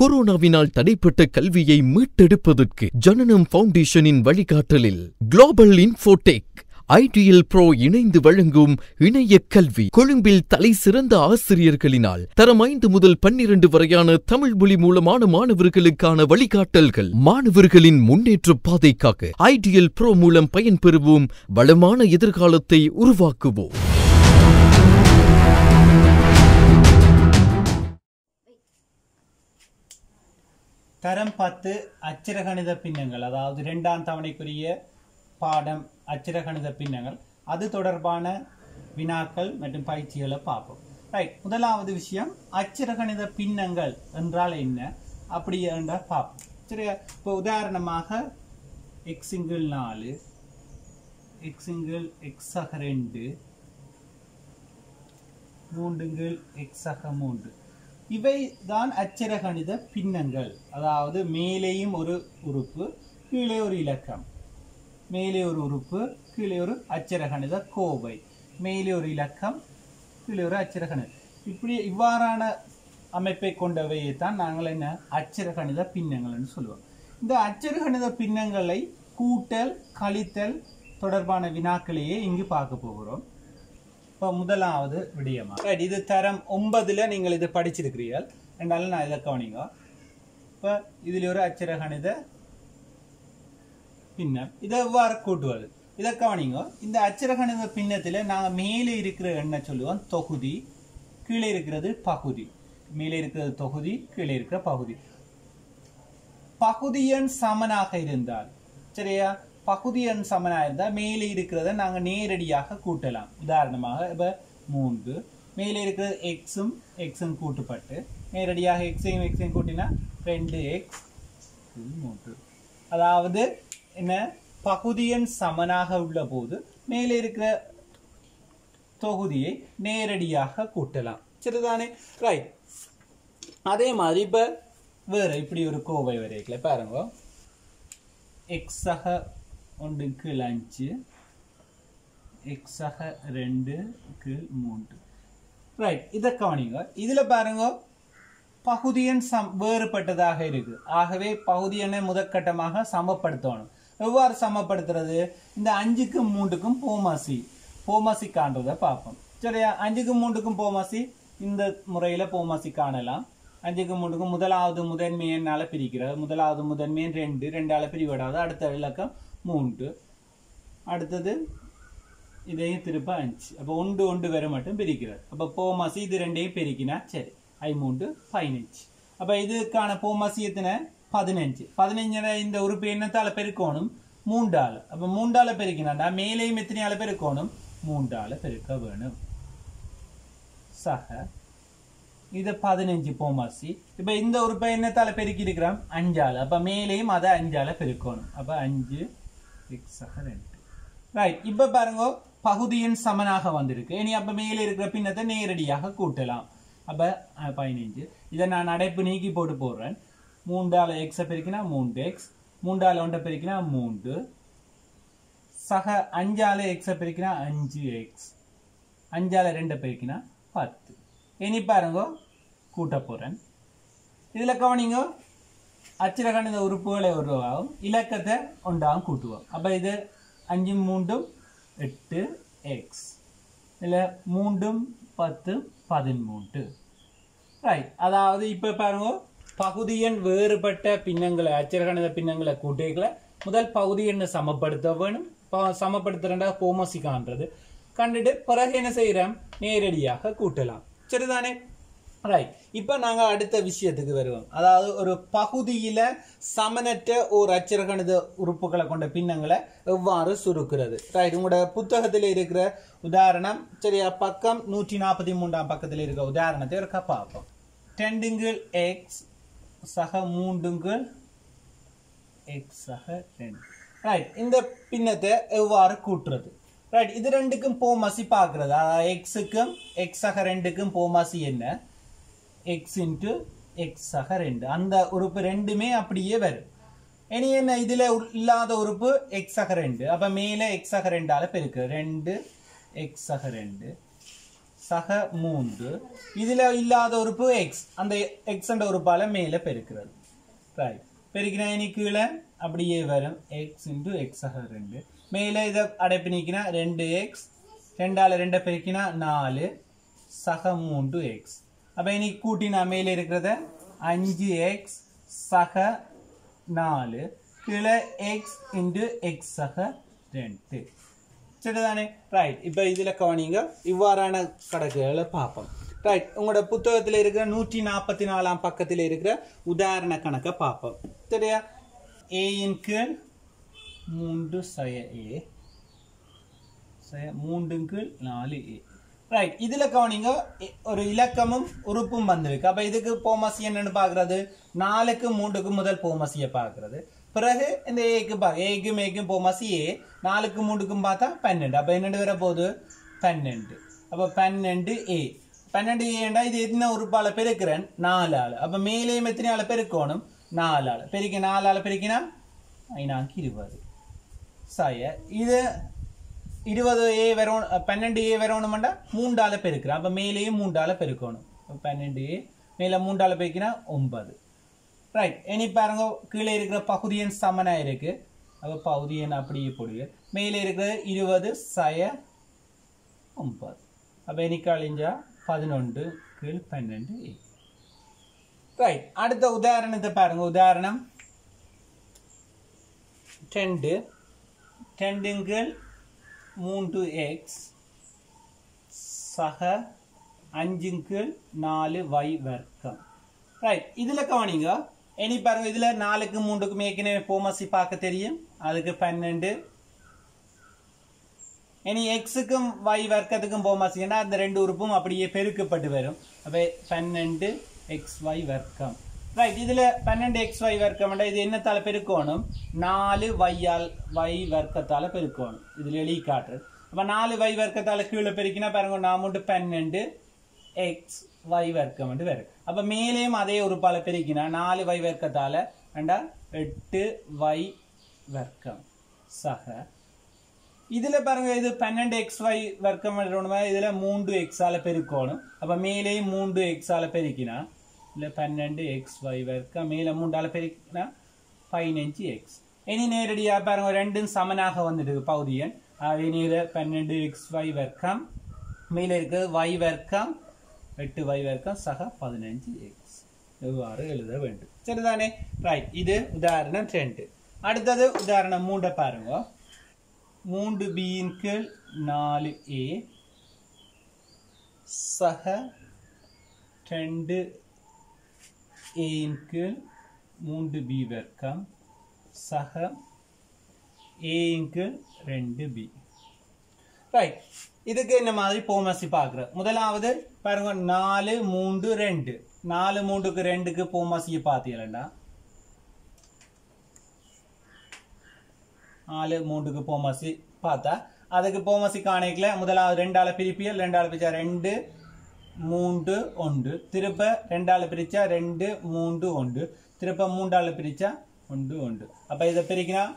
கொரோனாவினால் தடைப்பட்ட கல்வியை மீட்டெடுப்பதற்கு ஜனனம் ஃபவுண்டேஷனின் வழிகாட்டலில் குளோபல் இன்ஃபோடெக் ஐடிஎல் ப்ரோ இணைந்து வழங்கும் இணைய கல்வி கொழும்பில் தலை சிறந்த ஆசிரியர்களினால் தரம் ஐந்து முதல் பன்னிரண்டு வரையான தமிழ் மொழி மூலமான மாணவர்களுக்கான வழிகாட்டல்கள் மாணவர்களின் முன்னேற்ற பாதைக்காக ஐடிஎல் ப்ரோ மூலம் பயன்பெறுவோம். வளமான எதிர்காலத்தை உருவாக்குவோம். தரம் பத்து அச்சிரகணித பின்னங்கள் அதாவது ரெண்டாம் தவணைக்குரிய பாடம் அச்சிரகணித பின்னங்கள். அது தொடர்பான வினாக்கள் மற்றும் பயிற்சிகளை பார்ப்போம். ரைட் முதலாவது விஷயம் அச்சிரகணித பின்னங்கள் என்றால் என்ன? அப்படி என்றால் பார்ப்போம். சரி இப்போ உதாரணமாக எக்ஸிங்கிள் நாலு எக்ஸிங்கிள் எக்ஸாக ரெண்டு மூன்றுங்கள் எக்ஸாக மூன்று. இவை தான் அச்சரகணித பின்னங்கள். அதாவது மேலேயும் ஒரு உறுப்பு கீழே ஒரு இலக்கம். மேலே ஒரு உறுப்பு கீழே ஒரு அச்சரகணித கோவை. மேலே ஒரு இலக்கம் கீழே ஒரு அச்சரகணித. இப்படி இவ்வாறான அமைப்பை கொண்டவையை தான் நாங்கள் என்ன? அச்சரகணித பின்னங்கள்னு சொல்லுவோம். இந்த அச்சரகணித பின்னங்களை கூட்டல் கழித்தல் தொடர்பான வினாக்களையே இங்கு பார்க்க போகிறோம். இப்போ முதலாவது விடயமா? ரைட் இது தரம் ஒன்பதுல நீங்கள் இது படிச்சிருக்கிறீர்கள். ரெண்டாலும் நான் இதை கவனிங்க. இப்போ இதில் ஒரு அச்சர கணித பின்னம். இதை எவ்வாறு கூட்டுவது? இதை கவனிங்க. இந்த அச்சர கணித பின்னத்தில் நாங்கள் மேலே இருக்கிற என்ன சொல்லுவோம். தொகுதி கீழே இருக்கிறது பகுதி. மேலே இருக்கிறது தொகுதி கீழே இருக்கிற பகுதி. பகுதியன் சமனாக இருந்தால் சரியா? பகுதி எண் சமனாக இருந்தால் மேலே இருக்கிறத நாங்கள் நேரடியாக கூட்டலாம். உதாரணமாக இப்போ மூன்று. மேலே இருக்கிறது எக்ஸும் எக்ஸும் கூட்டுப்பட்டு நேரடியாக எக்ஸையும் எக்ஸையும் கூட்டினா ரெண்டு எக்ஸ் மூன்று. அதாவது என்ன? பகுதியன் சமனாக உள்ள போது மேலே இருக்கிற தொகுதியை நேரடியாக கூட்டலாம். சரிதானே? ரைட் அதே மாதிரி இப்போ வேறு இப்படி ஒரு கோவை வரைக்கல பாருங்க. எக்ஸாக ஒன்று கீழ் அஞ்சு எக்ஸாக ரெண்டு கீழ் மூன்று. ரைட் இதை கவனிங்க. இதில் பாருங்க பகுதியன் சம் வேறுபட்டதாக இருக்கு. ஆகவே பகுதியனை முதற்கட்டமாக சமப்படுத்தணும். எவ்வாறு சமப்படுத்துறது? இந்த அஞ்சுக்கும் மூன்றுக்கும் போமாசி. போமாசி காண்றதை பார்ப்போம். சரியா? அஞ்சுக்கும் மூன்றுக்கும் போமாசி. இந்த முறையில் போமாசி காணலாம். அஞ்சுக்கு மூன்றுக்கும் முதலாவது முதன்மையனால் பிரிக்கிறது முதலாவது முதன்மையன் ரெண்டு ரெண்டால் பிரிவிடாது. அடுத்த இலக்கம் மூன்று. அடுத்தது இதையும் திருப்ப அஞ்சு. அப்போ ஒன்று ஒன்று வரை மட்டும் பிரிக்கிறார். அப்போ போமாசி இது ரெண்டையும் பெருக்கினா சரி. ஐ மூன்று பதினஞ்சு. அப்போ இதுக்கான போமாசி எத்தனை? பதினஞ்சு. பதினஞ்சு இந்த உறுப்பு என்னத்தால் பெருக்கணும்? மூன்றால். அப்போ மூன்றால் பெருக்கினாண்டா மேலேயும் எத்தனையால் பெருக்கணும்? மூன்றால் பெருக்க வேணும். சக. இது பதினஞ்சு போமாசி. இப்போ இந்த உறுப்பை என்னத்தால் பெருக்கி இருக்கிறோம் அஞ்சால். அப்போ மேலேயும் அதை அஞ்சால் பெருக்கணும். அப்போ அஞ்சு ரைட் இப்போ பாருங்க பகுதியின் சமனாக வந்திருக்கு. இனி அப்போ மேலே இருக்கிற பின்னத்தை நேரடியாக கூட்டலாம். அப்போ பதினஞ்சு இதை நான் அடைப்பு நீக்கி போட்டு போடுறேன். மூன்றால் எக்ஸை பெருக்கினா மூன்று எக்ஸ் மூன்றால் ஒன்றை பெருக்கினா மூன்று. சக அஞ்சால எக்ஸை பெருக்கினா அஞ்சு எக்ஸ் அஞ்சால ரெண்டை பெருக்கினா பத்து. இனி பாருங்க கூட்ட போறேன். இதுல கவனிங்க அச்சிரகணித உறுப்புகளை உருவாகும் இலக்கத்தை ஒன்றாகும் கூட்டுவோம் அப்ப இது அஞ்சு மூன்றும் எட்டு எக்ஸ் இதில் மூன்றும் பத்து பதிமூன்று ரைட் அதாவது இப்போ பாருங்க பகுதியன் வேறுபட்ட பின்னங்களை அச்சிரகணித பின்னங்களை கூட்டிகளை முதல் பகுதி எண்ணை சமப்படுத்த வேணும் சமப்படுத்துறா போமசி காண்றது கண்டுட்டு பிறகு என்ன செய்யறோம் நேரடியாக கூட்டலாம் சரிதானே ரைட் இப்போ நாங்கள் அடுத்த விஷயத்துக்கு வருவோம். அதாவது ஒரு பகுதியில் சமனற்ற ஒரு அச்சரகணித உறுப்புகளை கொண்ட பின்னங்களை எவ்வாறு சுருக்கிறது? ரைட் உங்களோட புத்தகத்தில் இருக்கிற உதாரணம் சரியா? பக்கம் நூற்றி நாற்பத்தி மூன்றாம் பக்கத்தில் இருக்கிற உதாரணத்தை ஒரு பார்ப்போம். ரெண்டுங்கள் எக்ஸ் சக மூண்டுங்கள் எக்ஸ் சக ரெண்டு ரைட் இந்த பின்னத்தை எவ்வாறு கூட்டுறது? ரைட் இது ரெண்டுக்கும் போமாசி பார்க்கறது அதாவது எக்ஸுக்கும் எக்ஸாக ரெண்டுக்கும் போமாசி என்ன? எக்ஸ் இன்ட்டு ஆக ரெண்டு. அந்த உறுப்பு ரெண்டுமே அப்படியே வரும். இனி என்ன இதில் இல்லாத உறுப்பு எக்ஸாக ரெண்டு. அப்போ மேலே எக்ஸாக ரெண்டால பெருக்கு. ரெண்டு ஆக ரெண்டு சக மூன்று. இதுல இல்லாத உறுப்பு எக்ஸ் அந்த எக்ஸ் என்ற உறுப்பால மேல பெருக்கிறது. ரைட் பெருக்கினா இனி கீழே அப்படியே வரும். எக்ஸ் இன்டூ எக்ஸ் ஆக ரெண்டு. மேலே இதை அடைப்பு நீக்கினா ரெண்டு எக்ஸ் ரெண்டால ரெண்டை பெருக்கினா நாலு. சக மூன்று எக்ஸ் அப்போ இனி கூட்டினா மேலே இருக்கிறத அஞ்சு எக்ஸ் சக நாலு கீழே எக்ஸ் இன்டு எக்ஸ் சக ரெண்டு. சரிதானே? ரைட் இப்போ இதில் கவனிங்க. இவ்வாறான கணக்குகளை பார்ப்போம். ரைட் உங்களோட புத்தகத்தில் இருக்கிற நூற்றி நாற்பத்தி நாலாம் பக்கத்தில் இருக்கிற உதாரண கணக்கை பார்ப்போம். சரியா? ஏயின் கீழ் மூன்று சய ஏ சய மூன்று கீழ் நாலு ஏ ரைட் இதுல கவனிங்க ஒரு இலக்கமும் உறுப்பும் வந்திருக்கு. அப்ப இதுக்கு போமசி என்னன்னு பாக்குறது நாலுக்கு மூன்றுக்கு முதல் போமசியை பாக்குறது பிறகு இந்த ஏக்கு பா ஏக்கும் ஏக்கும் போமசி ஏ நாலுக்கு மூன்றுக்கும் பார்த்தா பன்னெண்டு. அப்ப என்னண்டு வர போகுது பன்னெண்டு. அப்ப பன்னெண்டு ஏ பன்னெண்டு ஏண்டா இது எத்தனை உறுப்பால பெருக்கிறேன்? நாலு ஆள் அப்ப மேலேயும் எத்தனை ஆள் பெருக்கணும்? நாலு ஆள் பெருக்க நாலு ஆள் பெருக்கினா ஐநாக்கு இருபது. சாய இது இருபது ஏ வரும் பன்னெண்டு ஏ வரணுமெண்டா மூண்டால பெருக்கிறேன் அப்ப மேலேயும் மூண்டால பெருக்கணும் பன்னெண்டு ஏ மேல மூண்டால பெருக்கினா ஒன்பது ரைட் இனி பாருங்க கீழே இருக்கிற பகுதியின் சமனா இருக்கு அப்ப பகுதியன் அப்படியே போடுங்க மேலே இருக்கிற இருபது சய ஒன்பது அப்ப இனி கழிஞ்சா பதினொன்று கீழ் பன்னெண்டு ஏ ரைட் அடுத்த உதாரணத்தை பாருங்க உதாரணம் ரெண்டு ரெண்டுங்கள் மூன்று எக்ஸ் சக அஞ்சுங்கள் நாலு வை வர்க்கம். ரைட் இதில் கவனிங்க. இனி பாருங்க இதில் நாலுக்கு மூன்றுக்கும் ஏற்கனவே போமசி பார்க்க தெரியும். அதுக்கு பன்னெண்டு. இனி எக்ஸுக்கும் வை வர்க்கத்துக்கும் போமசின்னா அந்த ரெண்டு உறுப்பும் அப்படியே பெருக்கப்பட்டு வரும். அப்போ பன்னெண்டு எக்ஸ் வை வர்க்கம். ரைட் இதுல பன்னெண்டு எக்ஸ் ஒய் வர்க்கம் இது என்னத்தால பெருக்கணும்? நாலு வையால் வை வர்க்கத்தால பெருக்கணும். இதுல எழுதி காட்டுறது அப்ப நாலு வை வர்க்கத்தால கீழே பெருக்கினா பாருங்க நான் மட்டும் பன்னெண்டு எக்ஸ் ஒய் வர்க்கம் வந்து வரும். அப்ப மேலேயும் அதே உறுப்பால பெருக்கினா நாலு வை வர்க்கத்தால வேண்டா எட்டு வை வர்க்கம். சக. இதுல பாருங்க இது பன்னெண்டு எக்ஸ் ஒய் வர்க்கம் இதுல மூன்று எக்ஸால பெருக்கணும். அப்ப மேலேயும் மூன்று எக்ஸால பெருக்கினா இல்ல பன்னெண்டு எக்ஸ் ஒய் வர்க்கம் மேல மூன்றால பெருக்கினா பதினஞ்சு எக்ஸ் இனி நேரடியா பாருங்க ரெண்டும் சமனாக வந்துட்டு பகுதியன் ஆகவே நீல பன்னெண்டு எக்ஸ் ஒய் வர்க்கம் மேல இருக்கு ஒய் வர்க்கம் எட்டு ஒய் வர்க்கம் சக பதினஞ்சு எக்ஸ் எவ்வாறு எழுத வேண்டும் சரிதானே ரைட் இது உதாரணம் ரெண்டு அடுத்தது உதாரணம் மூன்றை பாருங்க மூன்று பியின் கீழ் நாலு ஏ சக ரெண்டு ஏயின் கீழ் மூன்று பி வர்க்கம். சக ஏயின் கீழ் ரெண்டு பி. ரைட் இதுக்கு என்ன மாதிரி போமசி பார்க்குறோம் முதலாவது பாருங்க நாலு மூன்று ரெண்டு. நாலு மூன்றுக்கு ரெண்டுக்கு போமசியை பார்த்தீங்களா நாலு மூன்றுக்கு போமசி பார்த்தா அதுக்கு போமசி காணிக்கல. முதலாவது ரெண்டால பிரிப்பியல் ரெண்டால பிரிச்சா ரெண்டு. மூன்று ஒன்று. திருப்ப ரெண்டால் பிரிச்சா ரெண்டு மூன்று ஒன்று. திருப்ப மூன்றால் பிரிச்சா ஒன்று ஒன்று. அப்ப இதை பிரிக்கினா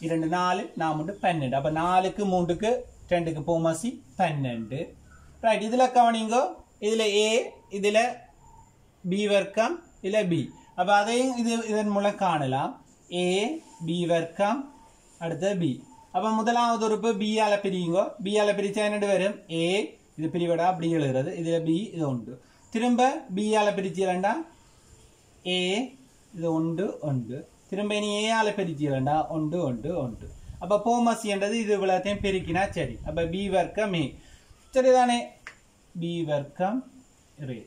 இரண்டு நாலு நான் மூன்று பன்னெண்டு. அப்ப நாலுக்கு மூன்றுக்கு ரெண்டுக்கு போமசி பன்னெண்டு. ரைட் இதுல கவனிங்கோ. இதுல ஏ இதுல பி வர்க்கம் இல்ல பி அப்ப அதையும் இது இதன் மூலம் காணலாம். ஏ பி வர்க்கம் அடுத்து பி அப்ப முதலாவது உறுப்பு பி ஆல பிரியுங்கோ. பி ஆல பிரிச்சா என்னட்டு வரும்? ஏ இது பிரிவடா அப்படி எழுதுறது. இதுல பி இது உண்டு திரும்ப பி ஆல பிரிச்சீங்களா ஏ இது உண்டு உண்டு திரும்ப இனி ஏ ஆல பிரிச்சீங்களா உண்டு உண்டு உண்டு அப்ப போமசின்றது இது இவ்வளத்தையும் பெருக்கினா சரி. அப்ப பி வர்க்கம் ஏ சரிதானே? பி வர்க்கம் ரே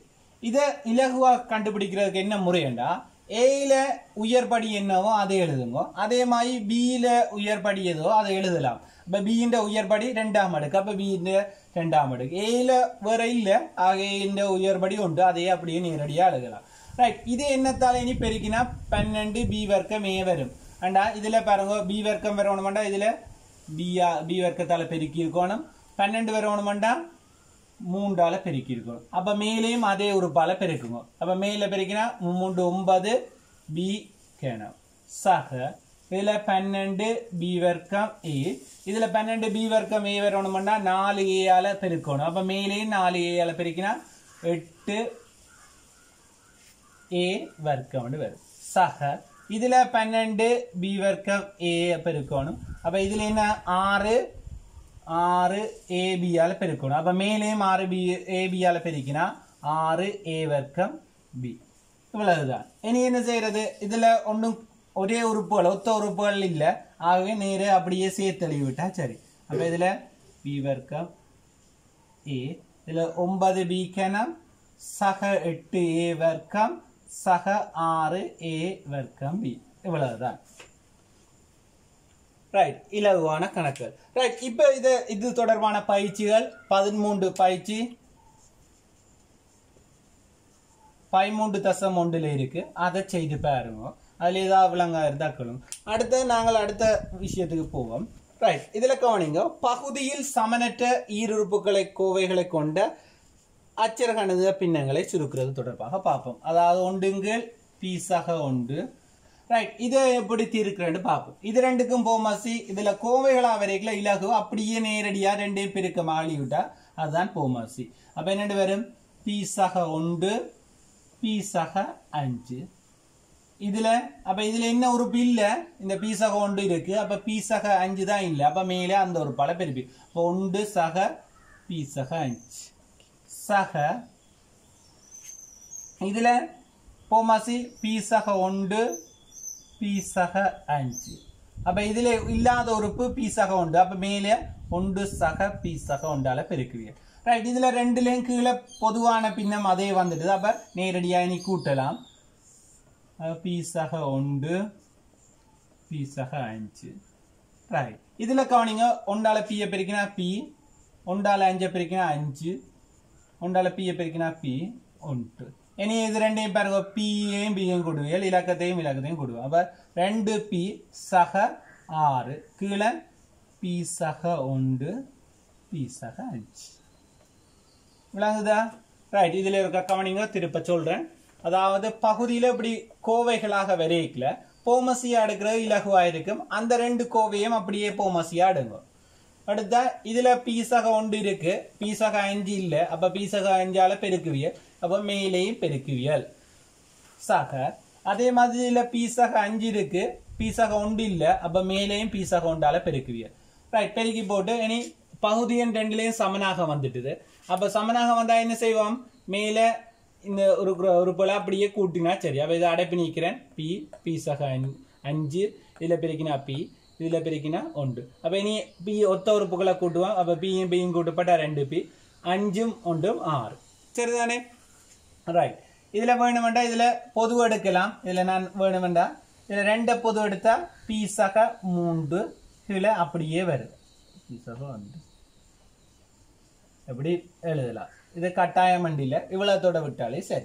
இத இலகுவா கண்டுபிடிக்கிறதுக்கு என்ன முறையண்டா? ஏல உயர்படி என்னவோ அதை எழுதுங்க. அதே மாதிரி பியில உயர்படி எதோ அதை எழுதலாம். இப்ப பியின் உயர்படி ரெண்டாம் அடுக்கு. அப்ப பியின் ரெண்டாம் அடுக்கு. ஏல வேற இல்ல. ஆகையின் உயர்படி உண்டு. அதையே அப்படியே நேரடியா எழுதலாம். ரைட் இது என்னத்தால இனி பெருக்கினா பன்னெண்டு பி வர்க்கம் ஏ வரும். அண்டா இதுல பாருங்க. பி வர்க்கம் வரணுமாண்டா? இதுல பியா பி வர்க்கத்தால பெருக்கி இருக்கணும் பன்னெண்டு வரணுமாண்டா? மூன்றால் பெருக்கி இருக்கணும் அப்ப மேலேயும் அதே உறுப்பால பெருக்குங்க. அப்போ மேலே பெருக்கினா மூன்று ஒன்பது பி கேனம். சக இதில் பன்னெண்டு பி வர்க்கம் ஏ இதில் பன்னெண்டு பி வர்க்கம் ஏ வரணும்னா நாலு ஏயால் பெருக்கணும். அப்போ மேலேயும் நாலு ஏயால் பெருக்கினா எட்டு ஏ வர்க்கம்னு வரும். சக இதில் பன்னெண்டு பி வர்க்கம் ஏ பெருக்கணும். அப்போ இதில் என்ன? ஆறு ஆறு ஏ பியால பெருக்கணும் அப்ப மேலேயும் ஆறு பி ஏ பியால பெருக்கினா ஆறு ஏ வர்க்கம் பி இவ்வளவுதான் இனி என்ன செய்யறது இதில் ஒன்றும் ஒரே உறுப்புகள் ஒத்த உறுப்புகள் இல்ல ஆகவே நேர அப்படியே சேர்த்து விட்டா சரி அப்ப இதுல பி வர்க்கம் ஏ இதுல ஒன்பது பி கணம் சக எட்டு ஏ வர்க்கம் சக ஆறு ஏ வர்க்கம் பி இவ்வளவுதான் ரைட் இலகுவான கணக்குகள். ரைட் இப்போ இது இது தொடர்பான பயிற்சிகள் பதிமூன்று பயிற்சி. பதிமூன்று தசம் ஒன்றில் இருக்குது அதை செய்து பாருங்க. அதில் ஏதாவது விளங்கா இருந்தாக்களும் அடுத்து நாங்கள் அடுத்த விஷயத்துக்கு போவோம். ரைட் இதில் கவனிங்க. பகுதியில் சமனற்ற ஈருறுப்புகளை கோவைகளை கொண்ட அச்சரகணித பின்னங்களை சுருக்கிறது தொடர்பாக பார்ப்போம். அதாவது ஒன்றுங்கள் பீஸாக ஒன்று. ரைட் இதை எப்படி தீர்க்கிறேன்னு பார்ப்போம். இது ரெண்டுக்கும் போமாசி இதுல கோவைகளா வரைக்கும் இலகு அப்படியே நேரடியா ரெண்டையும் பெருக்க ஆளி விட்டா அதுதான் போமாசி அப்ப என்னண்டு வரும்? பி சக ஒன்று பி சக அஞ்சு. இதுல அப்ப இதுல என்ன உறுப்பு இல்ல? இந்த பி சக ஒன்று இருக்கு. அப்ப சக அஞ்சு தான் இல்லை. அப்ப மேலே அந்த ஒரு பல பெருப்பி. அப்ப ஒன்று சக பி சக அஞ்சு. சக. இதுல போமாசி பி சக ஒன்று பீசக அஞ்சு அப்போ இதில் இல்லாத உறுப்பு பீசக உண்டு அப்போ மேலே ஒன்று சக பீசக உண்டால பெருக்குவீங்க ரைட் இதில் ரெண்டுலேயும் கீழே பொதுவான பின்னம் அதே வந்துடுது அப்போ நேரடியாக நீ கூட்டலாம் பீசக ஒன்று பீசக அஞ்சு ரைட் இதில் கவனிங்க ஒன்றால் பீயை பெருக்கினா பி ஒன்றால் அஞ்சை பெருக்கினா அஞ்சு ஒன்றால் பீயை பெருக்கினா பி ஒன்று இனி இது ரெண்டையும் பாருங்க பியையும் பியும் கொடுவியல் இலக்கத்தையும் இலக்கத்தையும் கொடுவோம் அப்ப ரெண்டு பி சக ஆறு கீழே பி சக ஒன்று பி சக அஞ்சு விளங்குதா ரைட் இதுல இருக்க கவனிங்க திருப்ப சொல்றேன் அதாவது பகுதியில இப்படி கோவைகளாக விரைக்கல போமசியா எடுக்கிறது இலகுவா இருக்கும் அந்த ரெண்டு கோவையும் அப்படியே போமசியா எடுங்கும் அடுத்த இதுல பீசக ஒன்று இருக்கு பீசக அஞ்சு இல்லை அப்ப பீசக அஞ்சால பெருக்குவியல் அப்போ மேலேயும் பெருக்குவியல். சக அதே மாதிரி இதுல பீசக அஞ்சு இருக்கு பீசக ஒன்று இல்லை அப்போ மேலேயும் பீசக ஒன்றால பெருக்குவியல். ரைட் பெருக்கி போட்டு இனி பகுதியின் ரெண்டுலேயும் சமனாக வந்துட்டுது. அப்போ சமனாக வந்தால் என்ன செய்வோம்? மேலே இந்த ஒரு ஒரு போல அப்படியே கூட்டினா சரி. அப்போ இதை அடைப்பு நீக்கிறேன். பி பீசக அஞ்சு இதில் பெருக்கினா பி இதில் பெருக்கினா ஒன்று. அப்போ இனி பி ஒத்த உறுப்புகளை கூட்டுவோம். அப்போ பியும் பியும் கூட்டுப்பட்டா ரெண்டு பி அஞ்சும் ஒன்றும் ஆறு. சரிதானே? ரைட் இதில் வேணுமெண்டா இதில் பொது எடுக்கலாம். இதில் நான் வேணுமெண்டா. இதில் ரெண்ட பொது எடுத்தால் பீஸாக மூன்று. இதில் அப்படியே வருது பீஸாக வந்து. எப்படி எழுதலாம்? இது கட்டாயம் வண்டியில். இவ்வளோத்தோட விட்டாலே சரி.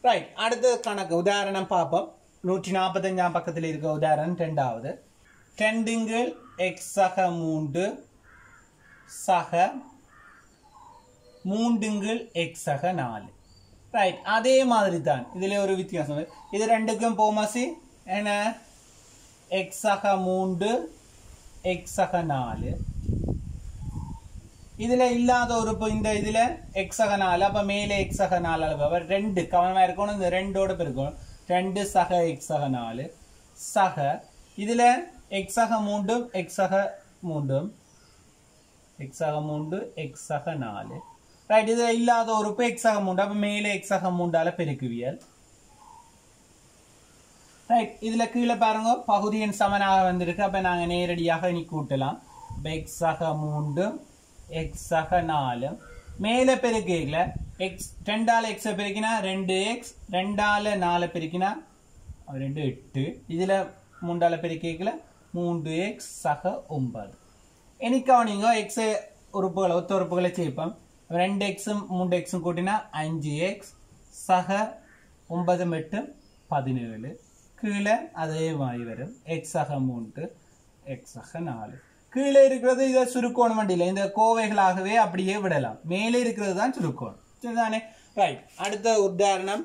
ரைட் அடுத்த கணக்கு. உதாரணம் பார்ப்போம். நூற்றி நாற்பத்தஞ்சாம் பக்கத்தில் இருக்க உதாரணம் ரெண்டாவது. டெண்டிங்கில் எக்ஸ் சக மூன்று. சக மூண்டுங்கள் எக்ஸ் சக நாலு. ரைட் அதே மாதிரி தான் இதுல ஒரு வித்தியாசம் இது ரெண்டுக்கும் போமாசி என்ன? எக்ஸ் சக மூன்று எக்ஸ் சக நாலு. இதுல இல்லாத உறுப்பு இந்த இதுல எக்ஸக நாலு அப்ப மேலே எக்ஸ் எக்ஸக நாலு அளவு. ரெண்டு கவனமா இருக்கணும் இந்த ரெண்டோட பெருக்கணும் ரெண்டு சக எக்ஸ் எக்ஸக நாலு. சக இதுல எக்ஸக மூன்றும் எக்ஸ் எக்ஸக மூன்றும். எக்ஸ் எக்ஸக மூன்று எக்ஸ் எக்ஸக நாலு. ரைட் இதில் இல்லாத ஒரு இப்போ எக்ஸாக மூண்டு அப்போ மேலே எக்ஸாக மூண்டால் பெருக்குவியல். ரைட் இதில் கீழே பாருங்க பகுதியின் சமனாக வந்திருக்கு. அப்போ நாங்கள் நேரடியாக இனி கூட்டலாம். இப்போ எக்ஸாக மூன்று எக்ஸாக நாலு. மேலே பெருக்கல எக்ஸ் ரெண்டால் எக்ஸை பெருக்கினா ரெண்டு எக்ஸ் ரெண்டால் நாலு பெருக்கினா ரெண்டு எட்டு. இதில் மூன்றால் பெருக்கல மூன்று எக்ஸ் சக ஒன்பது. எனக்கவனிங்க எக்ஸை உறுப்புகளை ஒத்த உறுப்புகளை சேர்ப்போம். ரெண்டு எக்ஸும் மூன்று எக்ஸும் கூட்டினா அஞ்சு எக்ஸ் சக ஒன்பது எட்டும் பதினேழு கீழே அதே மாதிரி வரும் எக்ஸ் சக மூன்று எக்ஸ் சக நாலு கீழே இருக்கிறது இதை சுருக்கோணம் வண்டியில் இந்த கோவைகளாகவே அப்படியே விடலாம் மேலே இருக்கிறது தான் சுருக்கோணம் சரிதானே ரைட் அடுத்த உதாரணம்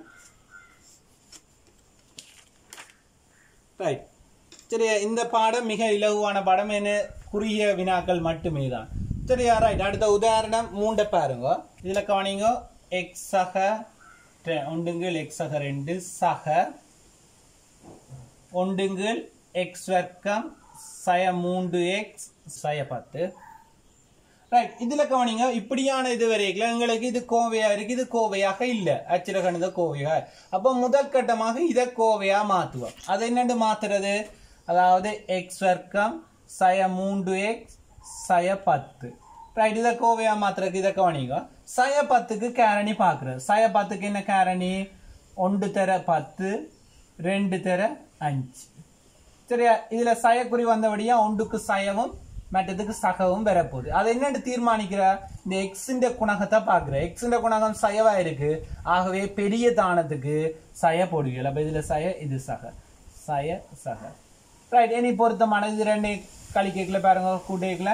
ரைட் சரி இந்த பாடம் மிக இலகுவான பாடம் என்ன குறுகிய வினாக்கள் மட்டுமே தான் சரி ரைட் அடுத்த உதாரணம் மூண்டை பாருங்க. இதுல கவனிங்க. எக்ஸ் சக ஒன்றுங்கள் எக்ஸ் சக ரெண்டு சக ஒன்றுங்கள் எக்ஸ் வர்க்கம் சய மூன்று எக்ஸ் சய பத்து. ரைட் இதுல கவனிங்க. இப்படியான இது வரைக்கும் எங்களுக்கு இது கோவையா இருக்கு இது கோவையாக இல்ல. அச்சிரகணித கோவையா. அப்ப முதல் கட்டமாக இதை கோவையா மாத்துவோம் அது என்னண்டு மாத்துறது அதாவது எக்ஸ் வர்க்கம் சய மூன்று எக்ஸ் சய பத்து ரைட் இதை கோவையாக மாத்திரக்கு இதை கவனிங்க. சய பத்துக்கு கேரணி பார்க்குறது சய பத்துக்கு என்ன கேரணி? ஒன்று தர பத்து ரெண்டு தர அஞ்சு. சரியா? இதில் சயக்குறி வந்தபடியாக ஒன்றுக்கு சயவும் மற்றதுக்கு சகவும் வரப்போகுது. அதை என்னென்று தீர்மானிக்கிற? இந்த எக்ஸின்ற குணகத்தை பார்க்குறேன் எக்ஸின்ற குணகம் சயவாக இருக்குது ஆகவே பெரிய தானத்துக்கு சய போடுவீர்கள். அப்போ இதில் சய இது சக. சய சக. ரைட் இனி பொருத்தமான இது ரெண்டு களி கேக்கில் பாருங்கள் கூட்டைக்கல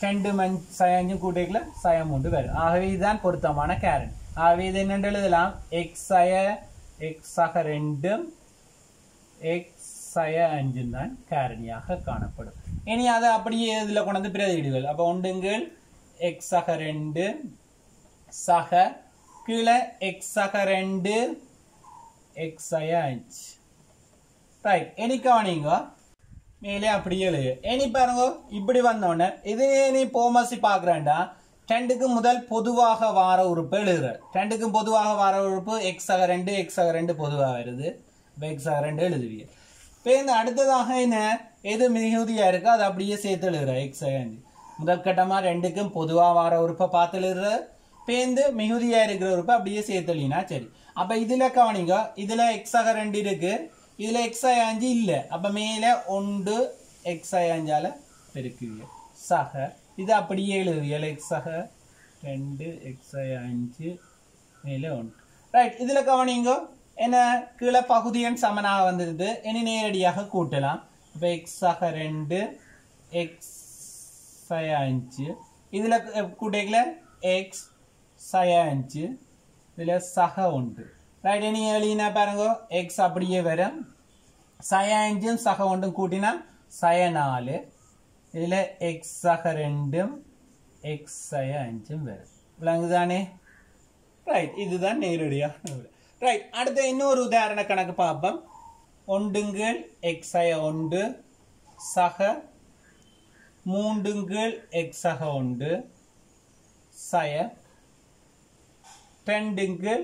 ரெண்டு மண் சயஞ்சும் கூட்டைக்கல சயம் உண்டு வரும் ஆகவே இதுதான் பொருத்தமான கேரன் ஆகவே இது என்னென்று எழுதலாம் எக்ஸ் சய எக்ஸ் ஆக ரெண்டும் எக்ஸ் சய அஞ்சும் தான் கேரணியாக காணப்படும் இனி அதை அப்படியே இதில் கொண்டு வந்து பிரதியிடுகள் அப்போ ஒன்றுங்கள் எக்ஸ் சக ரெண்டு சக கீழே எக்ஸ் சக ரெண்டு எக்ஸ் சய அஞ்சு ரைட் எனி கவனிங்க மேலே அப்படியே எழுது இனி பாருங்க இப்படி வந்தோடனே இதே நீ போமசி பார்க்குறேன்டா. ரெண்டுக்கு முதல் பொதுவாக வார உறுப்பு எழுதுற. ரெண்டுக்கும் பொதுவாக வார உறுப்பு எக்ஸ் ஆக ரெண்டு எக்ஸ் ஆக ரெண்டு பொதுவாக வருது. இப்போ எக்ஸ் ஆக ரெண்டு எழுதுவீங்க இப்போ இந்த அடுத்ததாக என்ன? எது மிகுதியாக இருக்கோ அதை அப்படியே சேர்த்து எழுதுற எக்ஸ் ஆக ரெண்டு. முதல் கட்டமாக ரெண்டுக்கும் பொதுவாக வார உறுப்பை பார்த்து எழுதுற. பேந்து மிகுதியாக இருக்கிற உறுப்பை அப்படியே சேர்த்து எழுதினா சரி. அப்போ இதில் கவனிங்க இதில் எக்ஸ் ஆக ரெண்டு இருக்கு. இதில் எக்ஸ் ஆய அஞ்சு இல்ல. அப்ப மேல ஒன்று எக்ஸ் ஆய பெருக்குவீங்க சக. இது அப்படியே எழுதுவியல் எக்ஸ் சக. ரெண்டு எக்ஸ் ஆய அஞ்சு மேல ஒன்று. ரைட் இதில் கவனிங்க. என்ன? கீழே பகுதியன் சமனாக வந்தது. இனி நேரடியாக கூட்டலாம். இப்போ எக்ஸ் ஆக ரெண்டு எக்ஸ் சய அஞ்சு. இதுல கூட்டைகள எக்ஸ் சய அஞ்சு இதுல சக உண்டு ரைட் இனி எழுதினா பாருங்க. எக்ஸ் அப்படியே வரும். சய அஞ்சும் சக ஒன்றும் கூட்டினா சய நாலு இதுல எக்ஸ் சக ரெண்டும் எக்ஸ் சய அஞ்சும் வரும். விளங்குதானே? ரைட் இதுதான் நேரடியாக ரைட் அடுத்த இன்னொரு உதாரண கணக்கு பார்ப்போம். ஒண்டுங்கள் எக்ஸய ஒன்று சக மூண்டுங்கள் எக்ஸக ஒன்று சய ரெண்டுங்கள்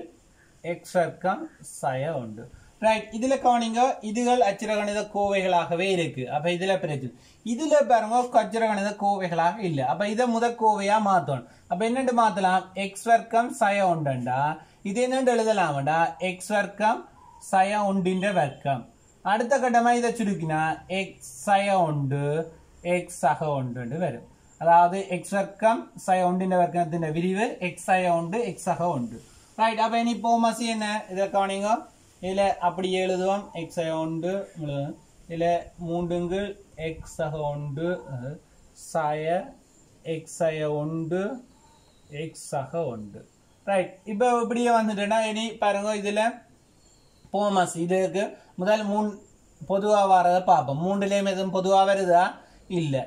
எக்ஸ் வர்க்கம் சய ஒன்று. ரைட் இதுல கவனிங்க இதுகள் அச்சிரகணித கோவைகளாகவே இருக்கு. அப்ப இதுல பிரச்சனை. இதுல பாருங்க அச்சிரகணித கோவைகளாக இல்ல. அப்ப இதை முத கோவையா மாத்தணும். அப்ப என்னண்டு மாத்தலாம்? எக்ஸ் வர்க்கம் சய உண்டா இது என்னண்டு எழுதலாம்டா? எக்ஸ் வர்க்கம் சய உண்டின்ற வர்க்கம். அடுத்த கட்டமா இதை சுருக்கினா எக்ஸ் சய உண்டு எக்ஸ் சக உண்டு வரும். அதாவது எக்ஸ் வர்க்கம் சய உண்டின்ற வர்க்கத்தின் விரிவு எக்ஸ் சய உண்டு எக்ஸ் சக உண்டு ரைட் அப்ப இனி போமசி என்ன? இதை கவனிங்க. இதில் அப்படி எழுதுவோம். எக்ஸ் ஒன்று இதில் மூன்றுங்கு இதுல மூண்டுங்கு எக்ஸ் சக சய எக்ஸ் ஒன்று உண்டு ஒன்று. ரைட் இப்போ இப்படியே வந்துட்டேன்னா இனி பாருங்க இதில் போமஸ் இதுக்கு முதல் மூணு பொதுவாக வர்றதை பார்ப்போம். மூன்றுலேயும் எதுவும் பொதுவாக வருதா? இல்லை.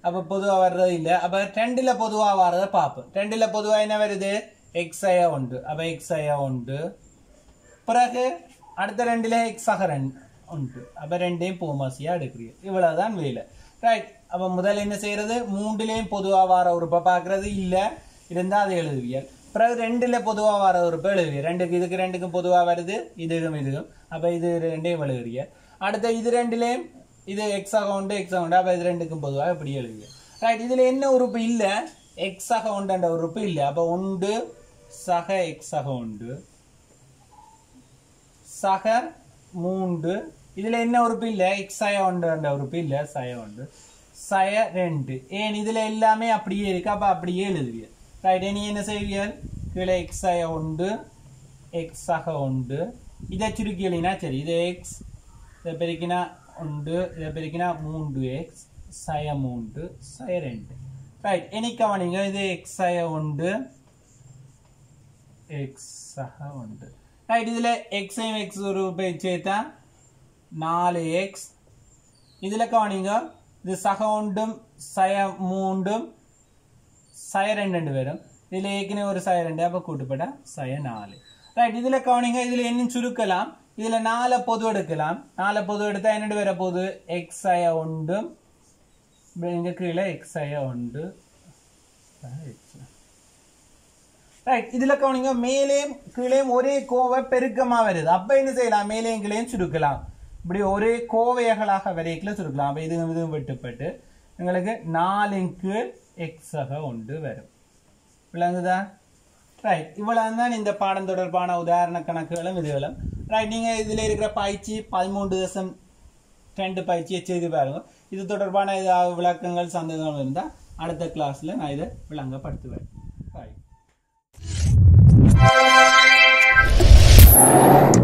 அப்போ பொதுவாக வர்றது இல்லை. அப்போ ரெண்டில் பொதுவாக வர்றதை பார்ப்போம். ரெண்டில் பொதுவாக என்ன வருது? எக்ஸய ஒன்று. அப்போ எக்ஸய ஒன்று. பிறகு அடுத்த ரெண்டுல எக்ஸாக ரெண்டு உண்டு அப்போ ரெண்டையும் போமாசியா எடுக்கிறீங்க இவ்வளவுதான் வேலை ரைட் அப்போ முதல்ல என்ன செய்யறது மூன்றுலேயும் பொதுவாக வார உறுப்பை பார்க்கறது இல்லை இருந்தால் அதை எழுதுவியல் பிறகு ரெண்டுல பொதுவாக வர உறுப்பை எழுதுவியல் ரெண்டுக்கு இதுக்கு ரெண்டுக்கும் பொதுவாக வருது இதுக்கும் இதுக்கும் அப்போ இது ரெண்டையும் எழுதுறீங்க அடுத்த இது ரெண்டுலேயும் இது எக்ஸாக உண்டு எக்ஸாக உண்டு அப்ப இது ரெண்டுக்கும் பொதுவாக இப்படி எழுதுவியல் ரைட் இதில் என்ன உறுப்பு இல்லை எக்ஸாக உண்டுன்ற உறுப்பு இல்லை அப்போ உண்டு சக எக்ஸாக உண்டு சக மூன்று. இதுல என்ன உறுப்பு இல்ல? எக்ஸ் சய ஒன்று உறுப்பு இல்ல. சய ஒன்று. சய ரெண்டு. ஏன் இதுல எல்லாமே அப்படியே இருக்கு? அப்ப அப்படியே எழுதுவியல் ரைட் நீ என்ன செய்வியல் கீழே எக்ஸ் சய உண்டு எக்ஸ் சக உண்டு இதை சுருக்கி எழுதினா சரி. இது எக்ஸ் இதை பெருக்கினா உண்டு இதை பெருக்கினா மூன்று எக்ஸ் சய மூன்று. சய ரெண்டு. ரைட் இனி கவனிங்க இது எக்ஸ் சய உண்டு எக்ஸ் சக உண்டு ரைட் இதுல எக்ஸையும் எக்ஸ் ஒரு சேர்த்தா நாலு எக்ஸ் இதுல கவனிங்க இது சக ஒன்றும் சய மூண்டும் சய ரெண்டு ரெண்டு வரும். இதுல ஏற்கனவே ஒரு சய ரெண்டு அப்ப கூட்டுப்பட சய நாலு. ரைட் இதுல கவனிங்க இதில் என்ன சுருக்கலாம். இதில் நாலை பொது எடுக்கலாம். நாலை பொது எடுத்தா என்னண்டு வேற பொது எக்ஸ் சய ஒன்றும் இங்க கீழே எக்ஸ் சய ஒன்று. ரைட் இதுல கவனிங்க மேலேயும் கீழேயும் ஒரே கோவை பெருக்கமா வருது. அப்ப என்ன செய்யலாம்? மேலேயும் கீழேயும் சுருக்கலாம். இப்படி ஒரே கோவையகளாக வரைக்குள்ள சுருக்கலாம். அப்ப இதுவும் இதுவும் வெட்டுப்பட்டு எங்களுக்கு நாலின் கீழ் எக்ஸாக ஒன்று வரும். விளங்குதா? ரைட் இவ்வளவு தான் இந்த பாடம் தொடர்பான உதாரண கணக்குகளும் இதுகளும். ரைட் நீங்க இதுல இருக்கிற பயிற்சி பதிமூன்று தசம் ரெண்டு பயிற்சியை செய்து பாருங்க. இது தொடர்பான விளக்கங்கள் சந்தேகங்கள் இருந்தால் அடுத்த கிளாஸ்ல நான் இதை விளங்கப்படுத்துவேன். Thank you.